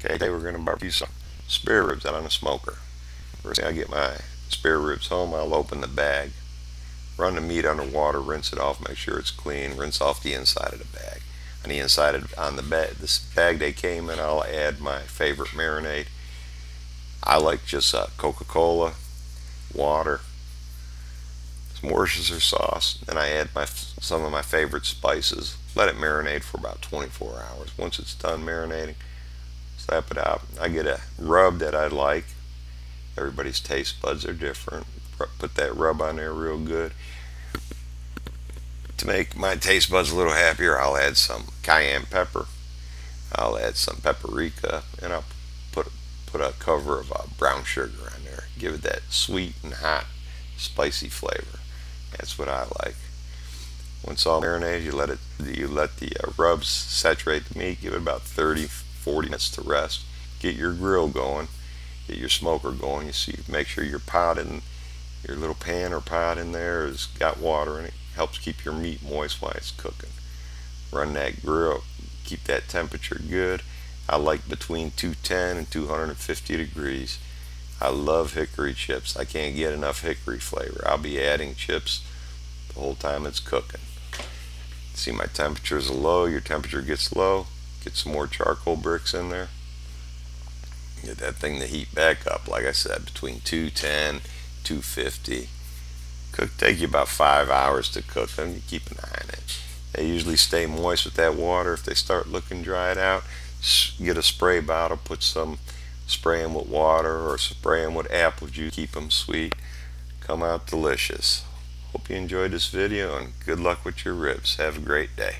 Okay, today we're going to barbecue some spare ribs out on a smoker. First thing I get my spare ribs home, I'll open the bag, run the meat under water, rinse it off, make sure it's clean, rinse off the inside of the bag. On the inside of on the bag, this bag they came in, I'll add my favorite marinade. I like just uh, Coca-Cola, water, some Worcestershire sauce, then I add my some of my favorite spices. Let it marinate for about 24 hours. Once it's done marinating, slap it out. I get a rub that I like. Everybody's taste buds are different. Put that rub on there real good. To make my taste buds a little happier, I'll add some cayenne pepper. I'll add some paprika, and I'll put put a cover of uh, brown sugar on there. Give it that sweet and hot, spicy flavor. That's what I like. Once all marinated, you let it you let the uh, rubs saturate the meat. Give it about 30 40 minutes to rest. Get your grill going, get your smoker going. You see, make sure your pot in your little pan or pot in there has got water in it. Helps keep your meat moist while it's cooking. Run that grill, keep that temperature good. I like between 210 and 250 degrees. I love hickory chips. I can't get enough hickory flavor. I'll be adding chips the whole time it's cooking. See my temperature is low, your temperature gets low, Get some more charcoal bricks in there. Get that thing to heat back up, like I said, between 210 250. Cook take you about five hours to cook them. You keep an eye on it. They usually stay moist with that water. If they start looking dried out, get a spray bottle, put some spray them with water or spray them with apple juice. Keep them sweet. Come out delicious. Hope you enjoyed this video and good luck with your ribs. Have a great day.